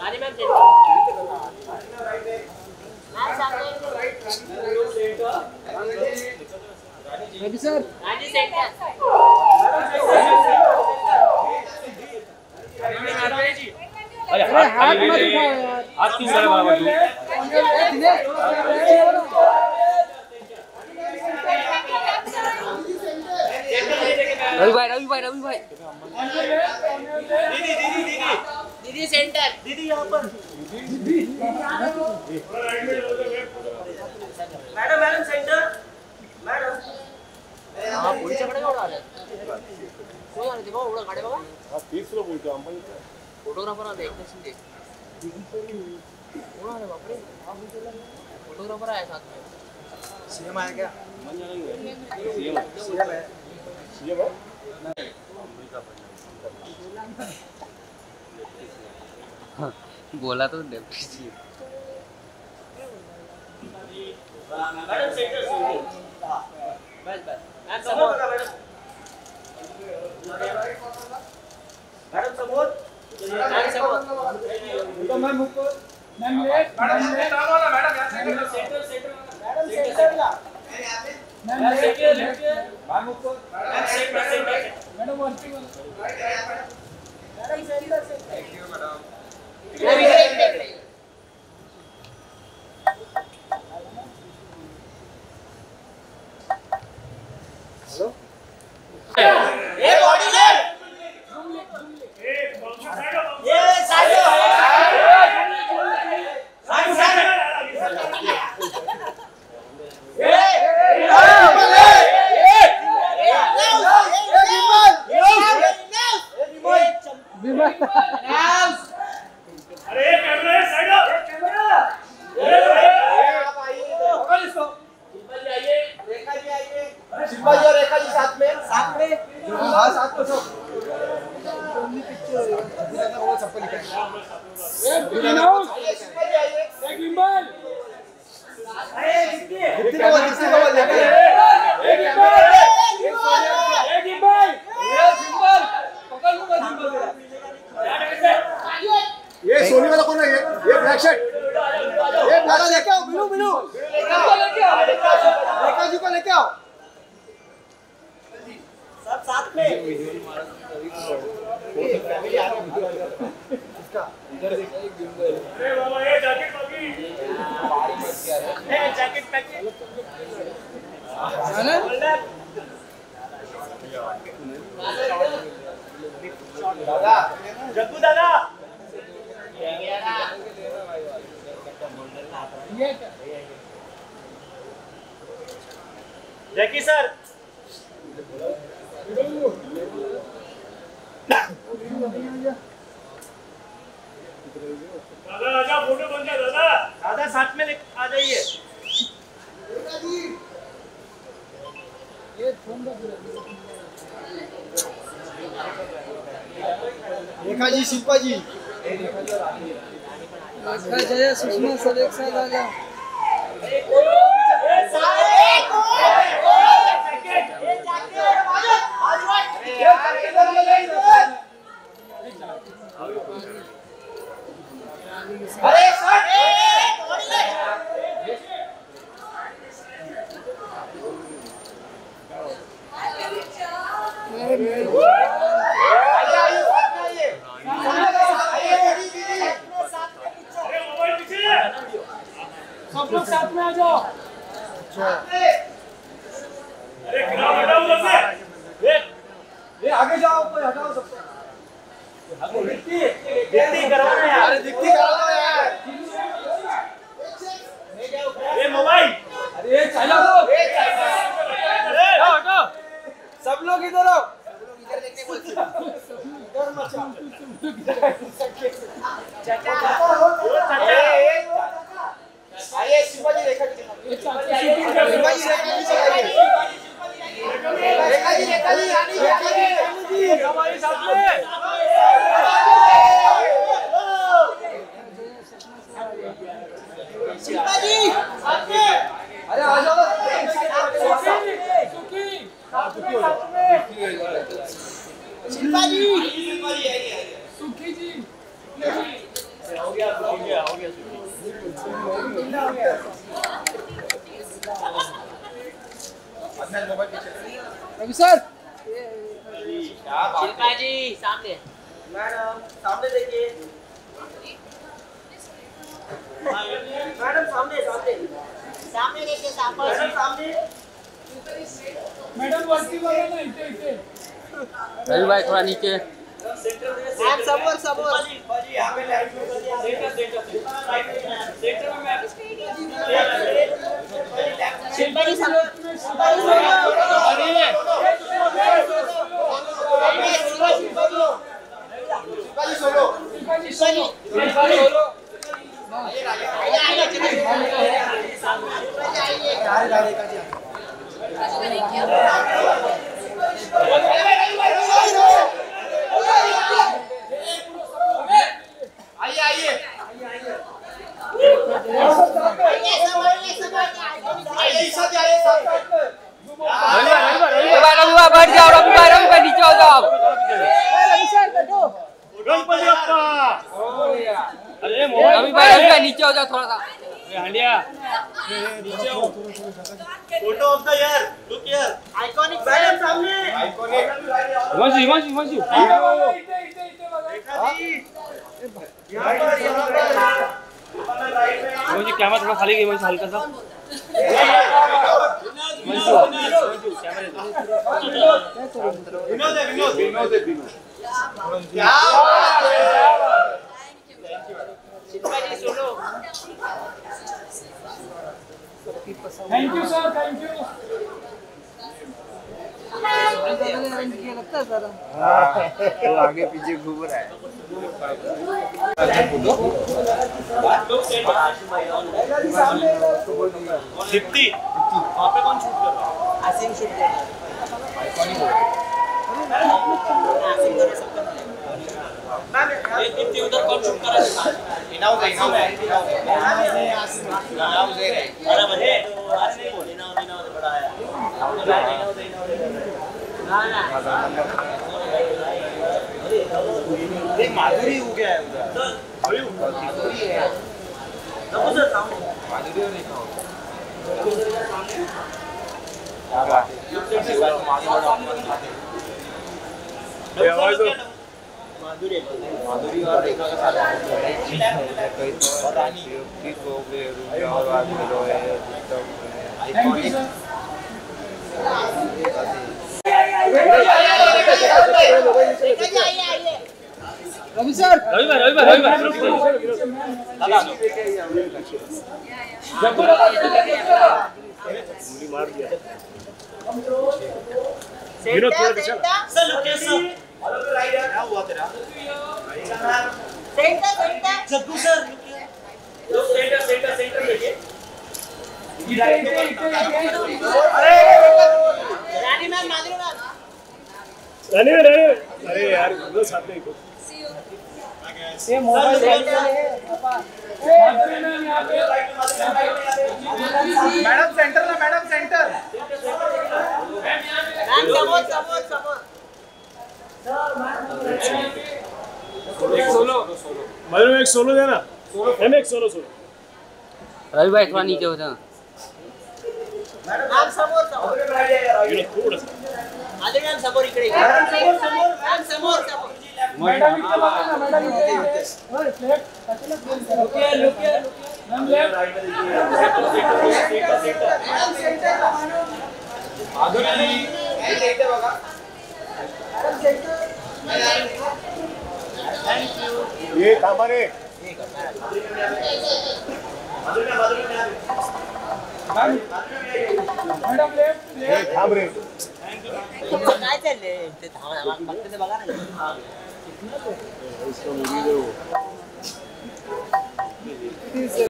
अरे ma'am set Rani sir Rani set अरे हाथ मत उठाओ यार हाथ क्यों उठा रहा है बाबा तू रवि भाई रवि भाई रवि भाई दीदी दीदी दीदी दीदी सेंटर। दीदी यहाँ पर। Madam madam centre. मैडम। हाँ पोलीस कडे एवढा आले कोण आले ते बाबा एवढं गाडी बाबा। फोटोग्राफर आ आले एक नसेल ते कोण आले बापरे फोटोग्राफर आहे साथ में। सीएम आया क्या? बोला तो डेप्टी जी मैडम सेंटर बस बस मैम मैडम मैडम मॅम समोर मैम ऊपर ma'am late ma'am late madam centre centre madam सेंटरला ma'am late ma'am centre madam वरती मैडम सेंटर सेंटर इकडे इकडे इकडे ये बॉडी ले ये side side side Shilpa ji और रेखा जी साथ में साथ में हाँ साथ में सब आइए, शिल्पा जी आइए कितनी कवर कितनी कवर लेके ये सोनी वाला कौन है ये ये ब्लैक शर्ट ये ब्लैक लेके आओ बिलू बिलू रेखा जी को लेके आओ सब साथ में जैकेट पैकेट जग्गू दादा जैकी सर। दादा आजा फ़ोटो बन गया दादा दादा साथ में आ जाइए। रेखा जी शिल्पा जी। जय सुषमा सब एक साथ आ जाओ। अरे साथ में आइए आइए दीदी दीदी सब लोग आ जाओ ये आगे जाओ कोई हटाओ सबको दिखती करवाओ ना यार अरे दिखती करा दो यार ये मोबाइल अरे चलो सब लोग इधर आओ। आइए शिवाजी रेखा जी रेखा जी रेखा जी आइए रेखा जी रेखा जी रेखा जी हमारे साथ में शिल्पा जी साथ में अरे आ जाओ शिल्पा जी सुखी जी रवि सर। शिल्पा जी सामने। मैडम सामने देखिए मैडम सामने। सामने सामने देखिए सामने। मैडम सामने। मॅडम वरती बघा ना इथे इथे रवि भाई थोड़ा नीचे। मैम समोर समोर यहाँ पे light Shilpa ji. Shilpa ji Shilpa ji solo Shilpa ji solo Shilpa ji solo आइए आइए आइए इस साथ आइए साथ साथ रवि भाई रवि भाई बैठ जाओ रवि भाई रवि भाई नीचे हो जाओ गणपती बाप्पा अरे भाई नीचे हो जाओ थोड़ा सा Handia photo of the year look here iconic madam सामने आइकॉनिक हिमांशु हिमांशु हिमांशु हिमांशु कॅमेरा थोडा खाली घे हिमांशु हलका सा हिमांशु कॅमेरा विनोद है विनोद विनोद है विनोद क्या बात है थँक्यू सर थँक्यू वो आगे पीछे घूम रहा है वहाँ पे कौन शूट कर रहा है? आसिम शूट कर रहा है। ये दीप्ति उधर कौन शूट कर रहा है इनाउ दे इनाउ दे इनाउ दे इनाउ दे अरे बने आज नहीं बोले ना ना बड़ा है। ना ना देख माधुरी हो गया है उधर माधुरी और रेखा का साथ तो रानी को और आदमी लोग है रवि सर। रवि भाई रवि भाई रवि भाई विनोद थोड़ा पीछे सर लोकेशन हेलो तो राइडर क्या हुआ तेरा centre centre Jaggu sir centre centre centre देखिए रानी मैम माधुरी मैम रानी में रानी में अरे यार विनोद साथ में ही ये मोबाइल माधुरी मैम यहाँ पे मैडम सेंटर ना मैडम सेंटर मैम समोर समोर समोर मधुर में एक सोलो देना मैम एक सोलो सोलो रवि भाई थोड़ा नीचे हो जाओ मैम समोर समोर विनोद थोड़ा सा माधुरी मैम समोर इकडे मैम समोर समोर मॅडम इथे बघा ना मॅडम इथे होय, left. लुकिया लुकिया मॅम लेफ़्ट बघा ये थांबा रे Madhuri Madhuri madam left left थांब रे काय चाललंय ते बघा ना इसको दो